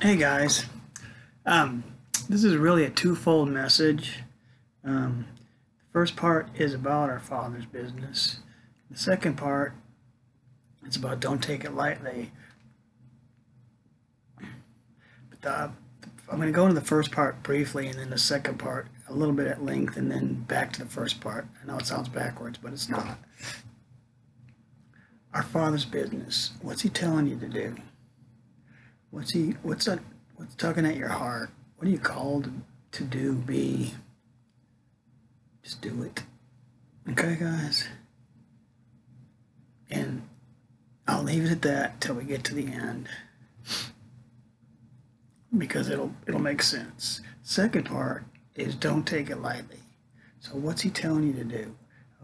Hey guys, um, this is really a twofold message. Um, the first part is about our Father's business. The second part, it's about don't take it lightly. But the, I'm going to go into the first part briefly, and then the second part a little bit at length, and then back to the first part. I know it sounds backwards, but it's not. Our Father's business. What's He telling you to do? What's he? What's that? What's tugging at your heart? What are you called to do? Be. Just do it. Okay, guys. And I'll leave it at that till we get to the end, because it'll it'll make sense. Second part is don't take it lightly. So what's he telling you to do?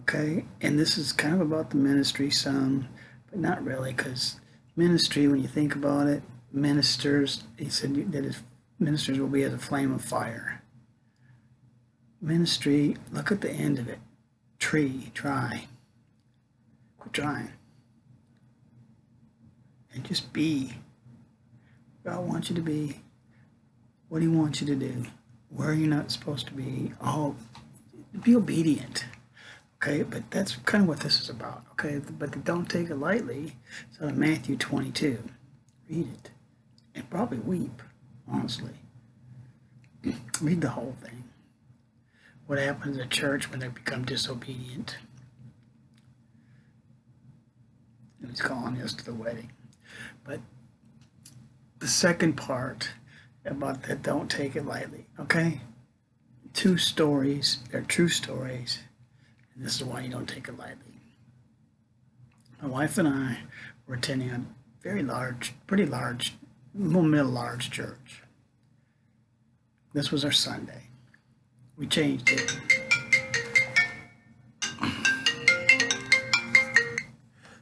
Okay, and this is kind of about the ministry some, but not really, because ministry, when you think about it, ministers, he said that his ministers will be as a flame of fire. Ministry, look at the end of it. Tree, try. Quit trying. And just be. God wants you to be. What do He wants you to do? Where are you not supposed to be? Oh, be obedient. Okay, but that's kind of what this is about. Okay, but don't take it lightly. So Matthew 22, read it and probably weep, honestly. Read the whole thing. What happens at church when they become disobedient? And he's calling us to the wedding. But the second part about that, don't take it lightly, okay? Two stories, they're true stories, and this is why you don't take it lightly. My wife and I were attending a very large, pretty large middle large church. This was our Sunday. We changed it.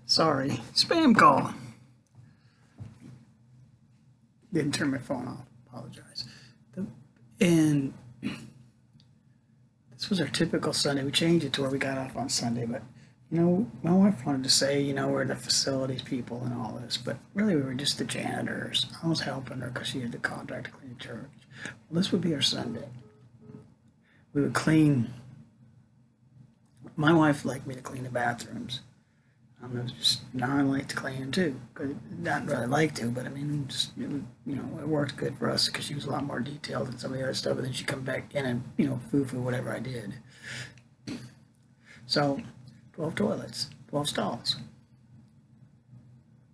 Sorry, spam call. Didn't turn my phone off. Apologize. And this was our typical Sunday. We changed it to where we got off on Sunday, but you know, my wife wanted to say, you know, we're the facilities people and all this, but really we were just the janitors. I was helping her because she had the contract to clean the church. Well, this would be our Sunday. We would clean. My wife liked me to clean the bathrooms. Um, it was just now I like to clean them too. Not really like to, but I mean, just it would, you know, it worked good for us because she was a lot more detailed than some of the other stuff. And then she'd come back in and you know, foo foo whatever I did. So 12 toilets, 12 stalls.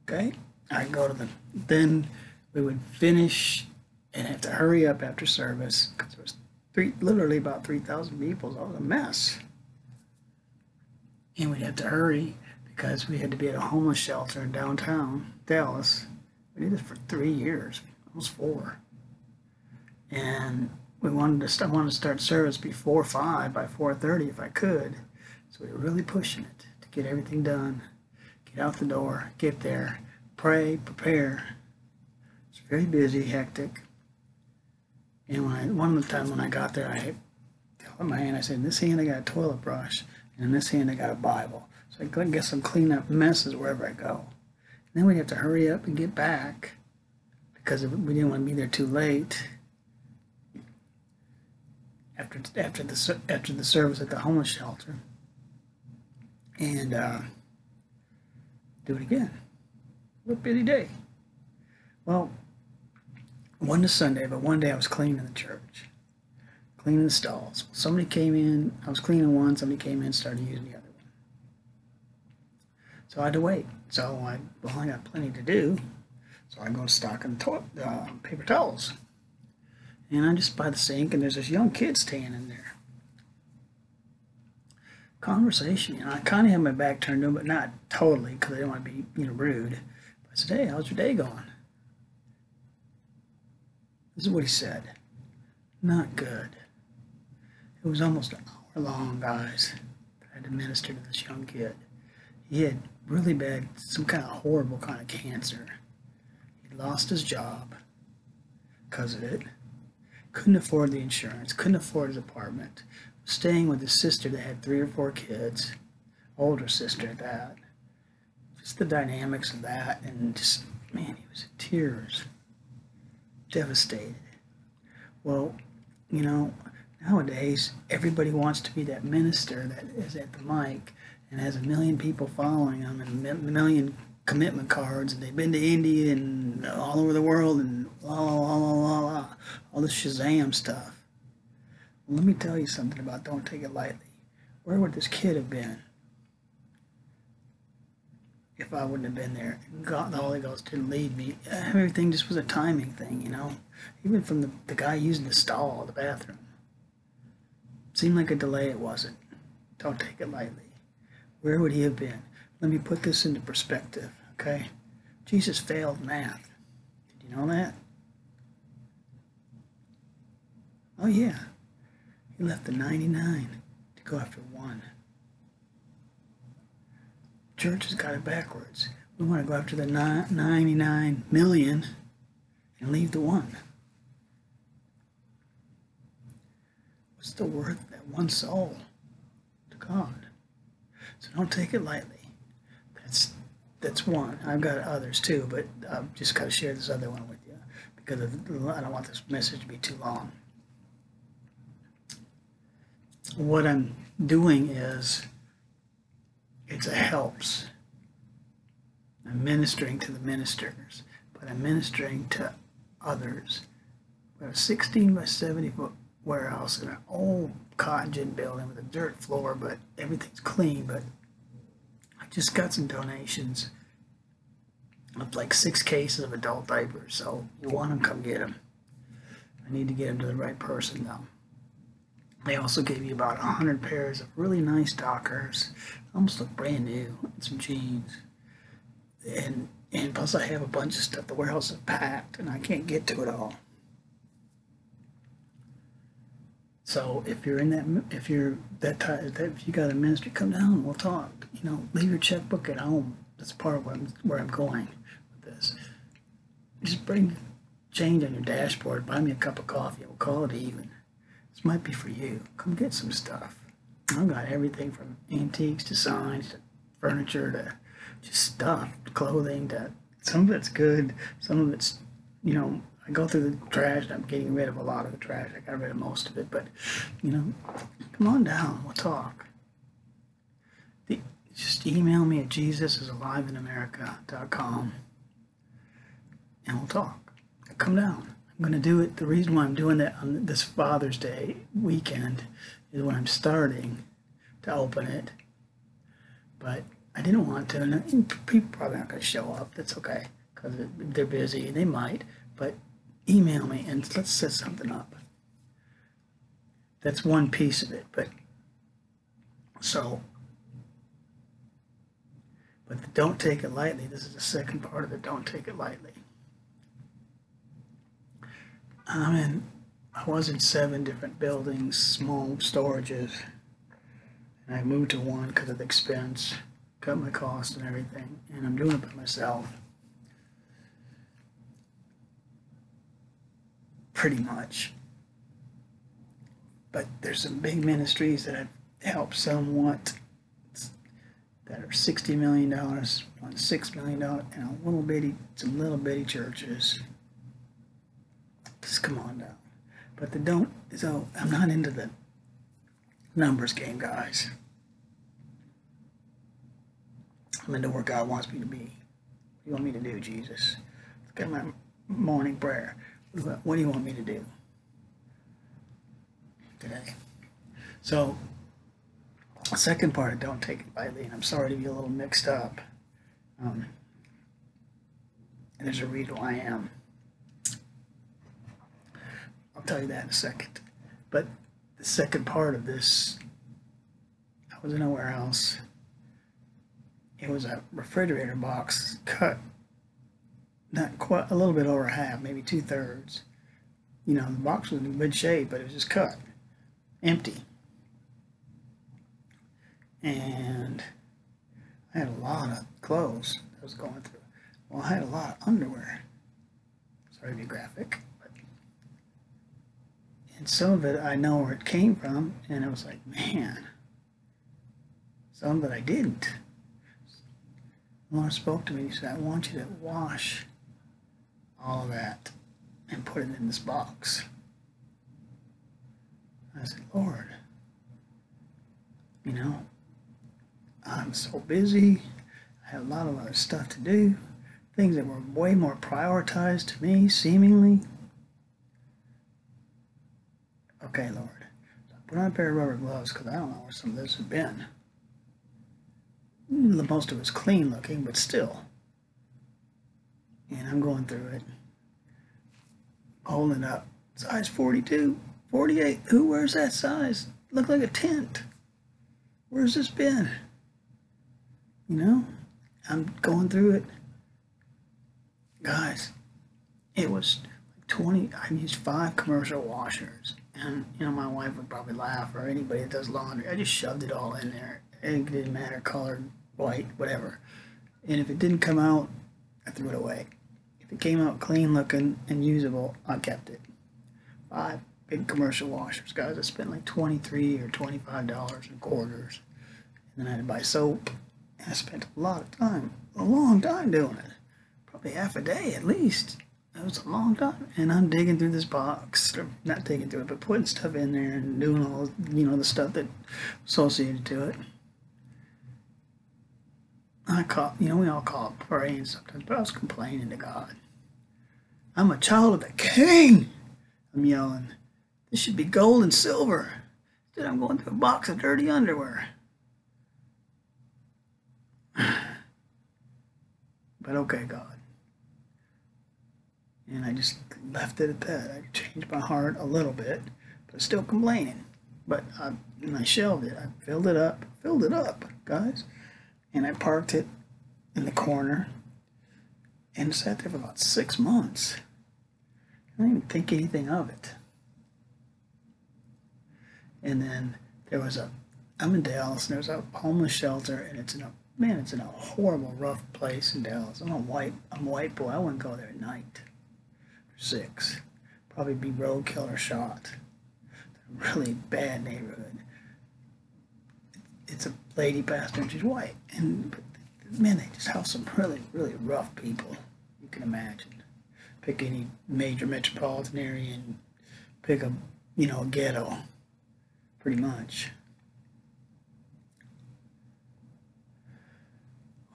Okay, I go to the, then we would finish and have to hurry up after service because there was three, literally about 3,000 people. It was a mess. And we'd have to hurry because we had to be at a homeless shelter in downtown Dallas. We did this for three years, almost four. And we wanted to, I wanted to start service before five by 4.30 if I could. So we were really pushing it to get everything done, get out the door, get there, pray, prepare. It's very busy, hectic. And when I, one of the time when I got there, I held my hand, I said, in this hand I got a toilet brush, and in this hand I got a Bible. So I and get some clean up messes wherever I go. And then we'd have to hurry up and get back because we didn't want to be there too late after after the after the service at the homeless shelter and uh, do it again. What busy day. Well, one to Sunday, but one day I was cleaning the church, cleaning the stalls. Somebody came in, I was cleaning one, somebody came in started using the other one. So I had to wait. So I, well, I got plenty to do. So I go to stock and to- uh, paper towels. And I'm just by the sink, and there's this young kid standing there conversation. You know, I kind of had my back turned to him, but not totally because I didn't want to be, you know, rude. But I said, "Hey, how's your day going?" This is what he said. Not good. It was almost an hour long, guys. That I had to minister to this young kid. He had really bad, some kind of horrible kind of cancer. He lost his job because of it. Couldn't afford the insurance. Couldn't afford his apartment staying with his sister that had three or four kids, older sister at that. Just the dynamics of that, and just man, he was in tears. devastated. Well, you know, nowadays everybody wants to be that minister that is at the mic and has a million people following them and a million commitment cards and they've been to India and all over the world and la la la la la la all this Shazam stuff. Let me tell you something about don't take it lightly. Where would this kid have been if I wouldn't have been there? God, the Holy Ghost didn't lead me. Everything just was a timing thing, you know. Even from the, the guy using the stall, the bathroom. Seemed like a delay. It wasn't. Don't take it lightly. Where would he have been? Let me put this into perspective, okay? Jesus failed math. Did you know that? Oh, yeah. He left the 99 to go after one. Church has got it backwards. We want to go after the 99 million and leave the one. What's the worth of that one soul to God? So don't take it lightly. That's that's one. I've got others too, but I've just got to share this other one with you because I don't want this message to be too long. What I'm doing is it's a helps. I'm ministering to the ministers, but I'm ministering to others. We have a 16 by 70 foot warehouse in an old cotton gin building with a dirt floor, but everything's clean. But I just got some donations of like six cases of adult diapers. So you want them, come get them. I need to get them to the right person though. They also gave me about 100 pairs of really nice Dockers, almost look brand new, and some jeans. And and plus I have a bunch of stuff. The warehouse is packed and I can't get to it all. So if you're in that, if you're that type, that if you got a ministry, come down. We'll talk. You know, leave your checkbook at home. That's part of where I'm, where I'm going with this. Just bring change on your dashboard. Buy me a cup of coffee. We'll call it even. This might be for you. Come get some stuff. I've got everything from antiques to signs to furniture to just stuff, clothing to some of it's good, some of it's you know I go through the trash and I'm getting rid of a lot of the trash. I got rid of most of it, but you know, come on down. We'll talk. The, just email me at jesusisaliveinamerica.com and we'll talk. Come down. I'm going to do it. The reason why I'm doing that on this Father's Day weekend is when I'm starting to open it. But I didn't want to, and people probably aren't going to show up. That's okay because they're busy. They might, but email me and let's set something up. That's one piece of it, but so, but don't take it lightly. This is the second part of it. Don't take it lightly. I'm in, I was in seven different buildings, small storages, and I moved to one because of the expense, cut my cost and everything, and I'm doing it by myself. pretty much. But there's some big ministries that I've helped somewhat that are $60 million, on $6 million, and a little bitty, some little bitty churches. Just come on down. But the don't, so I'm not into the numbers game, guys. I'm into where God wants me to be. What do you want me to do, Jesus? Look at my morning prayer. What do you want me to do today? So, second part, I don't take it lightly, and I'm sorry to be a little mixed up. Um, and there's a reason why I am. I'll tell you that in a second. But the second part of this, I was in a warehouse. It was a refrigerator box cut not quite a little bit over half, maybe two thirds. You know, the box was in good shape, but it was just cut, empty. And I had a lot of clothes I was going through. Well, I had a lot of underwear. Sorry to be graphic, and some of it I know where it came from, and I was like, man. Some of it I didn't. The Lord spoke to me. He said, I want you to wash all of that and put it in this box. I said, Lord, you know, I'm so busy. I have a lot of other stuff to do, things that were way more prioritized to me, seemingly. Okay, Lord. Put on a pair of rubber gloves because I don't know where some of this has been. Mm, the Most of it's clean looking, but still. And I'm going through it, holding up. Size 42, 48. Who wears that size? Look like a tent. Where's this been? You know, I'm going through it. Guys, it was 20, I used five commercial washers. And, you know, my wife would probably laugh, or anybody that does laundry. I just shoved it all in there. It didn't matter, color, white, whatever. And if it didn't come out, I threw it away. If it came out clean looking and usable, I kept it. Five big commercial washers, guys. I spent like 23 or $25 in quarters. And then I had to buy soap. And I spent a lot of time, a long time doing it. Probably half a day at least. It was a long time. And I'm digging through this box, or not digging through it, but putting stuff in there and doing all, you know, the stuff that associated to it. I call, you know, we all call praying sometimes, but I was complaining to God. I'm a child of the King. I'm yelling. This should be gold and silver. Instead, I'm going through a box of dirty underwear. but okay, God. And I just left it at that. I changed my heart a little bit, but still complaining. But I, and I shelved it. I filled it up, filled it up, guys. And I parked it in the corner and sat there for about six months. I didn't even think anything of it. And then there was a, I'm in Dallas, and there's a homeless shelter, and it's in a, man, it's in a horrible, rough place in Dallas. I'm a white, I'm a white boy. I wouldn't go there at night. Six. Probably be roadkill or shot. Really bad neighborhood. It's a lady pastor, and she's white. And man, they just have some really, really rough people. You can imagine. Pick any major metropolitan area and pick a, you know, a ghetto pretty much.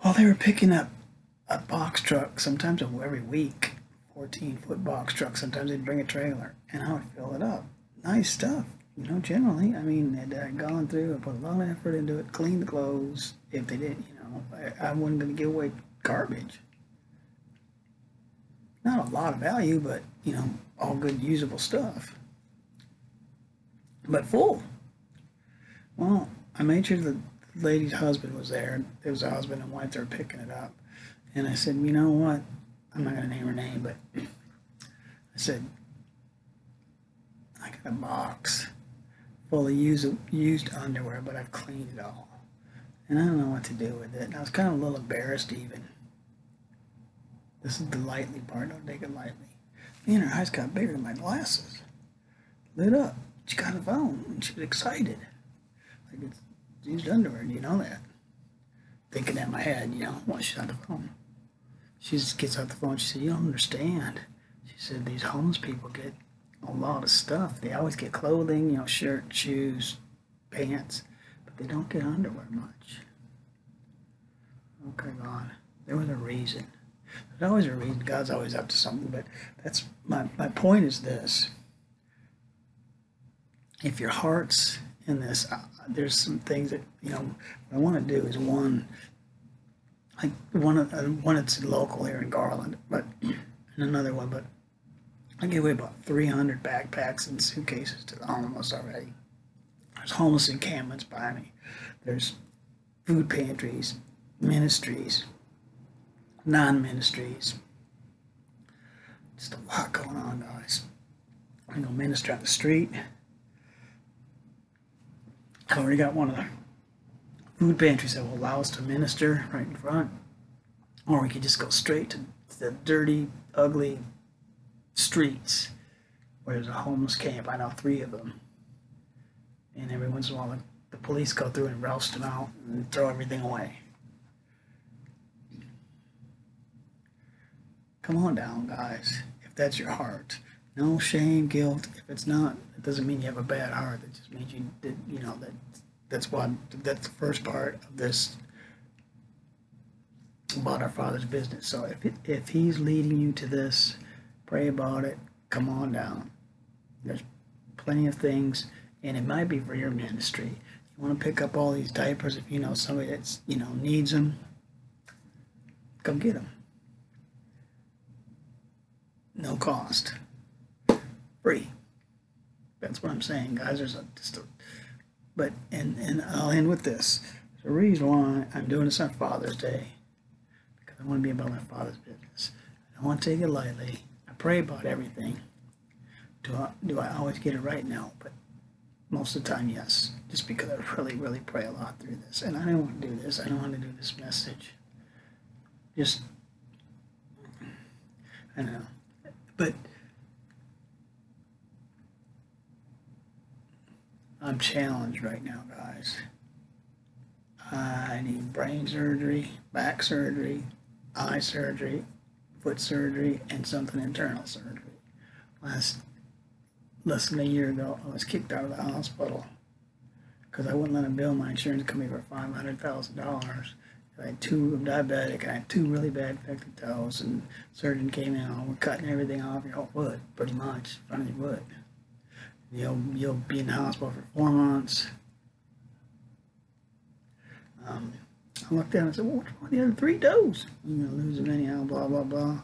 Well, they were picking up a box truck sometimes every week, 14 foot box truck. Sometimes they'd bring a trailer and I would fill it up. Nice stuff, you know, generally. I mean, I'd uh, gone through, I put a lot of effort into it, cleaned the clothes. If they didn't, you know, I, I wasn't going to give away garbage. Not a lot of value, but, you know, all good usable stuff. But full. Well, I made sure the lady's husband was there. There was a husband and wife there picking it up. And I said, you know what? I'm not going to name her name, but I said, I got a box full of used, used underwear, but I've cleaned it all. And I don't know what to do with it. And I was kind of a little embarrassed even. This is the lightly part, don't take it lightly. Man, her eyes got bigger than my glasses. Lit up. She got a phone and she was excited. Like it's used underwear, you know that? Thinking in my head, you know, while she's on the phone. She just gets out the phone. She said, You don't understand. She said, These homeless people get a lot of stuff. They always get clothing, you know, shirt, shoes, pants, but they don't get underwear much. Okay, God. There was a reason. There's always a reason. God's always up to something, but that's my, my point is this. If your heart's in this, uh, there's some things that, you know, what I want to do is one, like one of uh, one that's local here in Garland, but and another one, but I gave away about 300 backpacks and suitcases to the homeless already. There's homeless encampments by me. There's food pantries, ministries, non-ministries. Just a lot going on, guys. I'm gonna minister on the street. I've already got one of the food pantries that will allow us to minister right in front. Or we could just go straight to the dirty, ugly streets where there's a homeless camp. I know three of them. And every once in a while, the, the police go through and roust them out and throw everything away. Come on down, guys. If that's your heart. No shame, guilt. If it's not, it doesn't mean you have a bad heart. It just means you did, you know, that that's what that's the first part of this about our Father's business. So if if He's leading you to this, pray about it. Come on down. There's plenty of things, and it might be for your ministry. You want to pick up all these diapers if you know somebody that's you know needs them. Come get them. No cost. Free. That's what I'm saying, guys. There's a, just a but and and I'll end with this. The reason why I'm doing this on Father's Day because I want to be about my Father's business. I don't want to take it lightly. I pray about everything. Do I, do I always get it right? No, but most of the time, yes. Just because I really, really pray a lot through this, and I don't want to do this. I don't want to do this message. Just, I know, but I'm challenged right now, guys. I need brain surgery, back surgery, eye surgery, foot surgery, and something internal surgery. Last less than a year ago, I was kicked out of the hospital because I wouldn't let them bill my insurance company for five hundred thousand dollars. I had two I'm diabetic, I had two really bad infected toes, and surgeon came in, and we're cutting everything off your whole foot, pretty much, front of your foot. You'll you'll be in the hospital for four months. Um, I looked down and said, well, one of the other three toes? You're gonna lose them anyhow, blah blah blah.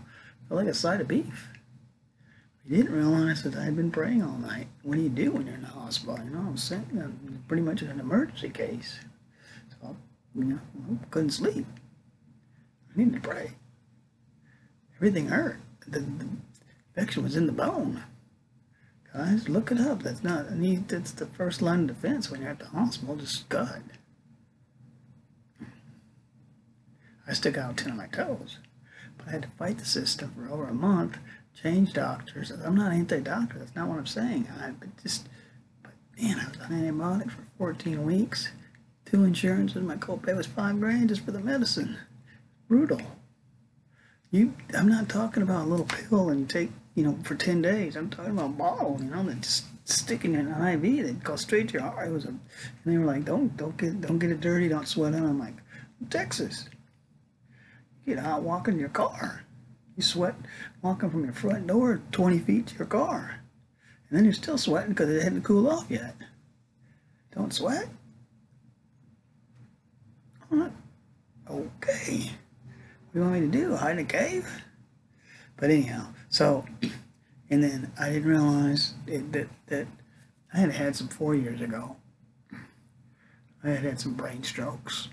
Felt like a side of beef. We didn't realize that I had been praying all night. What do you do when you're in the hospital? You know, I was sent, I'm pretty much in an emergency case. So, you know, I couldn't sleep. I needed to pray. Everything hurt. The, the infection was in the bone. Guys, look it up. That's not, need, that's the first line of defense when you're at the hospital, just God. I still out 10 of my toes. But I had to fight the system for over a month, change doctors. I'm not anti-doctor. That's not what I'm saying. I but just, but man, I was on antibiotic for 14 weeks. Two insurances. My copay was five grand just for the medicine. Brutal. You, I'm not talking about a little pill and take, you know, for 10 days. I'm talking about a bottle, you know, that just sticking in an IV that goes straight to your heart. It was a, and they were like, don't, don't get, don't get it dirty. Don't sweat it. I'm like, Texas. You get hot walking in your car. You sweat walking from your front door 20 feet to your car. And then you're still sweating because it hadn't cooled off yet. Don't sweat? Okay. What do you want me to do? Hide in a cave? But anyhow, so, and then I didn't realize that, that, that I had had some four years ago. I had had some brain strokes.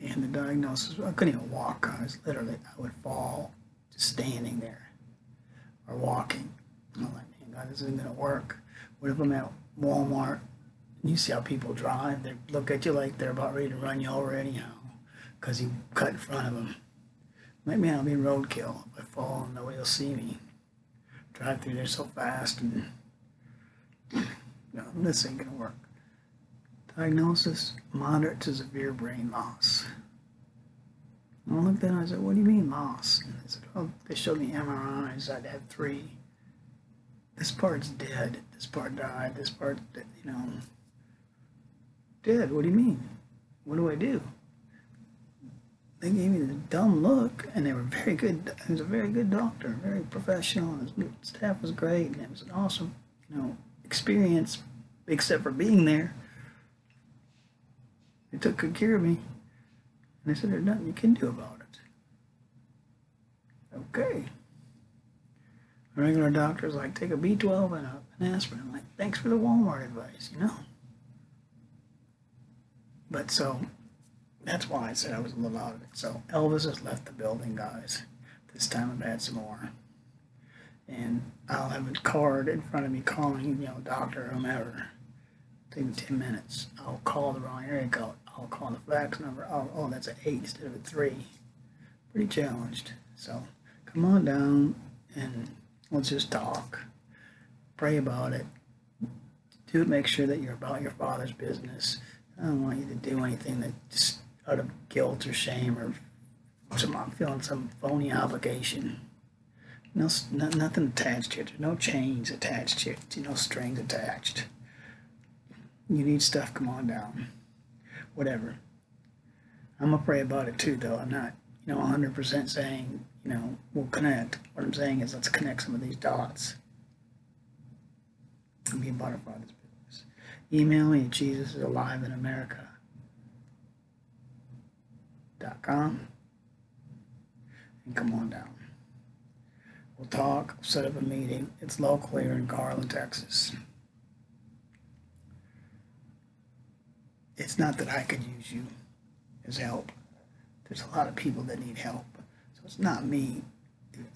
And the diagnosis, I couldn't even walk. I was literally, I would fall just standing there or walking. I'm like, man, God, this isn't going to work. What if I'm at Walmart and you see how people drive? They look at you like they're about ready to run you over anyhow because you cut in front of them. Maybe I'll be roadkill if I fall and nobody will see me. Drive through there so fast and no, this ain't gonna work. Diagnosis, moderate to severe brain loss. I looked at it I said, what do you mean loss? And they said, oh, they showed me MRIs. I'd had three. This part's dead. This part died. This part, you know, dead. What do you mean? What do I do? They gave me the dumb look, and they were very good. He was a very good doctor, very professional. And his staff was great, and it was an awesome, you know, experience, except for being there. They took good care of me. And they said, there's nothing you can do about it. Okay. A regular doctor's like, take a B12 and a, an aspirin. I'm like, thanks for the Walmart advice, you know? But so, that's why I said I was a little out of it. So Elvis has left the building, guys. This time I've had some more. And I'll have a card in front of me calling, you know, doctor, whomever. Take me 10 minutes. I'll call the wrong area code. I'll call the fax number. Oh, oh, that's an 8 instead of a 3. Pretty challenged. So come on down and let's just talk. Pray about it. Do make sure that you're about your father's business. I don't want you to do anything that just out of guilt or shame or some I'm feeling some phony obligation. No, no, nothing attached it. There's no chains attached to it. No strings attached. You need stuff, come on down. Whatever. I'm gonna pray about it too, though. I'm not, you know, 100% saying, you know, we'll connect. What I'm saying is let's connect some of these dots and be a part of Father's business. Email me at Jesus is alive in America. Com and come on down. We'll talk, set up a meeting. It's local here in Garland, Texas. It's not that I could use you as help. There's a lot of people that need help. So it's not me.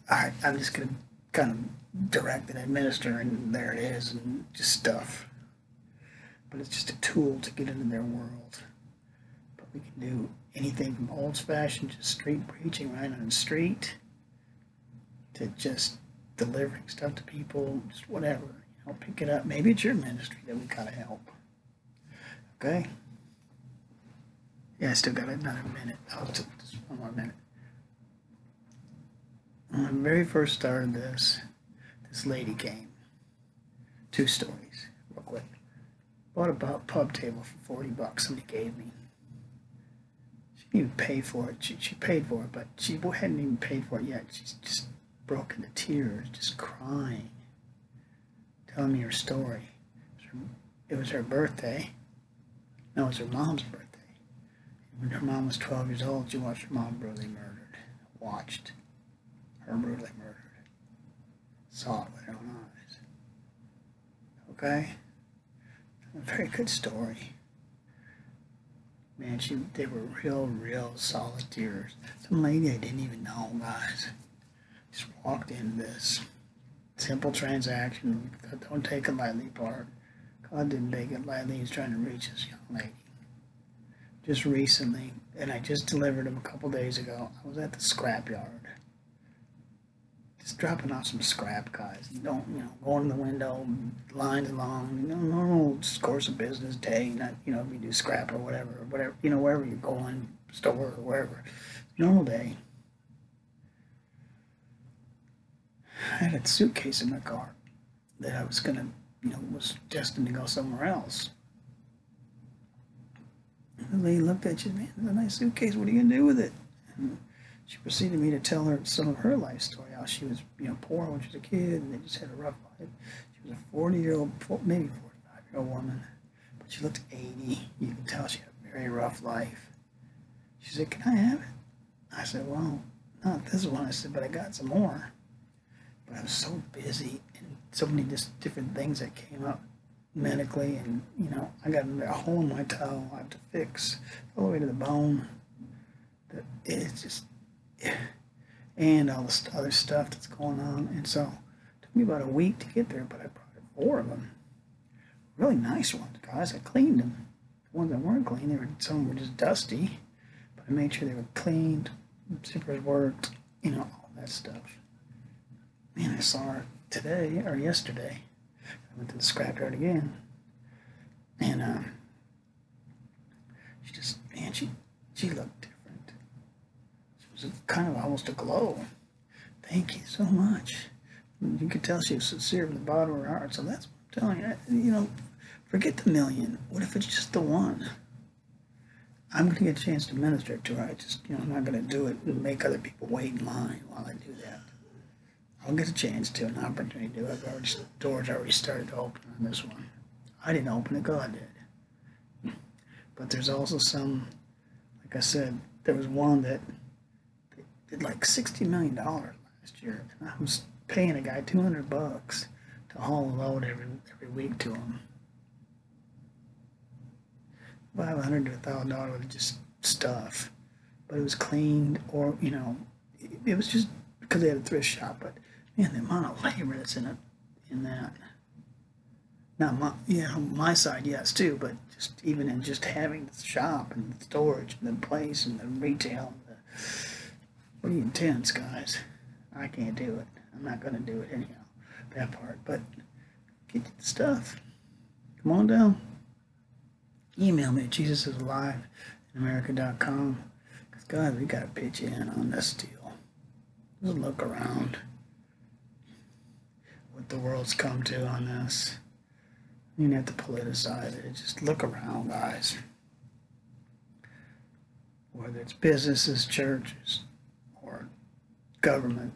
I, I'm just going to kind of direct and administer, and there it is, and just stuff. But it's just a tool to get into their world. We can do anything from old fashioned, just street preaching right on the street, to just delivering stuff to people, just whatever. You know, pick it up. Maybe it's your ministry that we gotta help. Okay? Yeah, I still got another minute. I'll just one more minute. When I very first started this, this lady came. Two stories, real quick. Bought a pub table for 40 bucks somebody gave me. Even pay for it. She, she paid for it, but she hadn't even paid for it yet. She's just broken into tears, just crying, telling me her story. It was her, it was her birthday. No, it was her mom's birthday. When her mom was 12 years old, she watched her mom brutally murdered. Watched her brutally murdered. Saw it with her own eyes. Okay? A very good story. Man, she they were real, real solid tears. Some lady I didn't even know, guys. Just walked in this simple transaction. Don't take it lightly part. God didn't take it lightly. He's trying to reach this young lady. Just recently, and I just delivered him a couple days ago. I was at the scrapyard. Just dropping off some scrap, guys. Don't, you know, going in the window, lines long, you know, normal course of business day. Not, you know, if you do scrap or whatever, or whatever, you know, wherever you're going, store or wherever. Normal day. I had a suitcase in my car that I was gonna, you know, was destined to go somewhere else. And the lady looked at you, man, it's a nice suitcase. What are you gonna do with it? And she proceeded me to tell her some of her life story. How she was, you know, poor when she was a kid, and they just had a rough life. She was a forty-year-old, maybe forty-five-year-old woman, but she looked eighty. You could tell she had a very rough life. She said, "Can I have it?" I said, "Well, not this one." I said, "But I got some more." But I was so busy and so many just different things that came up medically, and you know, I got a hole in my toe I have to fix all the way to the bone. It's just, and all this other stuff that's going on, and so it took me about a week to get there, but I brought four of them, really nice ones, guys. I cleaned them. The ones that weren't clean, they were some were just dusty, but I made sure they were cleaned, zippers worked, you know, all that stuff. Man, I saw her today or yesterday. I went to the scrapyard again, and um, she just man, she she looked was kind of almost a glow. Thank you so much. You could tell she was sincere from the bottom of her heart. So that's what I'm telling you. You know, forget the million. What if it's just the one? I'm going to get a chance to minister to her. I just, you know, I'm not going to do it and make other people wait in line while I do that. I'll get a chance to, an opportunity to. I've already, doors already started to open on this one. I didn't open it, God did. But there's also some, like I said, there was one that did like $60 million last year. And I was paying a guy 200 bucks to haul a load every, every week to him. 500 to a $1,000 worth of just stuff. But it was cleaned or, you know, it, it was just because they had a thrift shop. But man, the amount of labor that's in it, in that. Not my, yeah, my side, yes, too, but just even in just having the shop and the storage and the place and the retail, and the, pretty intense, guys. I can't do it. I'm not going to do it anyhow, that part. But get the stuff. Come on down. Email me at Jesus is alive in America.com. Because, God, we got to pitch in on this deal. Just look around. what the world's come to on this. You don't have to politicize it. Just look around, guys. Whether it's businesses, churches, government,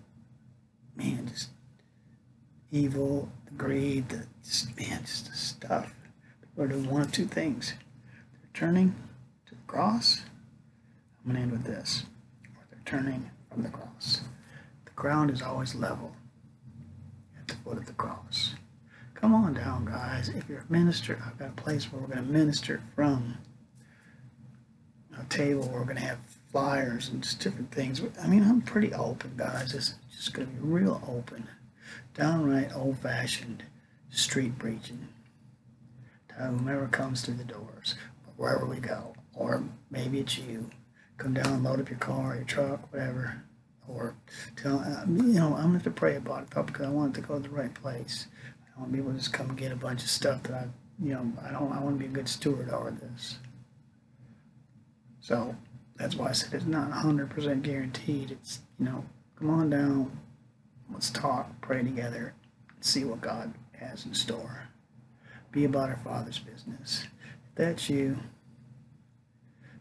man, just evil, the greed, the, just man, just the stuff. People are doing one of two things: they're turning to the cross. I'm gonna end with this: or they're turning from the cross. The ground is always level at the foot of the cross. Come on down, guys. If you're a minister, I've got a place where we're going to minister from a table where we're going to have flyers and just different things. I mean, I'm pretty open, guys. It's just going to be real open, downright old fashioned street preaching to whomever comes through the doors, wherever we go. Or maybe it's you. Come down, and load up your car, your truck, whatever. Or tell, uh, you know, I'm going to have to pray about it, though, because I want it to go to the right place. I want people to just come get a bunch of stuff that I, you know, I don't. I want to be a good steward over this. So that's why I said it's not 100% guaranteed. It's you know, come on down, let's talk, pray together, see what God has in store. Be about our Father's business. If that's you,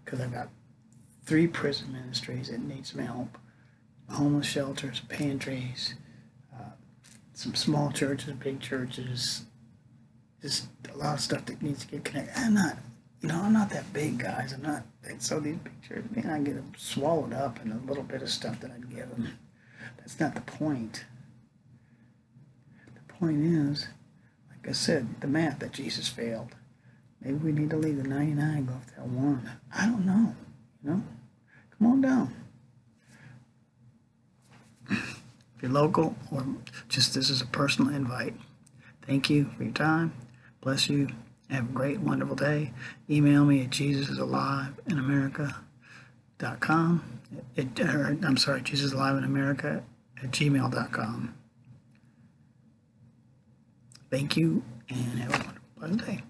because I've got three prison ministries that need some help, homeless shelters, pantries uh, some small churches, big churches, just a lot of stuff that needs to get connected. I'm not, you know, I'm not that big, guys. I'm not. So these big churches, man, I get them swallowed up in a little bit of stuff that I'd give them. That's not the point. The point is, like I said, the math that Jesus failed. Maybe we need to leave the 99 and go for that one. I don't know. You know, come on down if you're local or just this is a personal invite. Thank you for your time. Bless you. Have a great, wonderful day. Email me at jesusaliveinamerica.com. It, or, I'm sorry, jesusaliveinamerica at gmail.com. Thank you and have a wonderful day.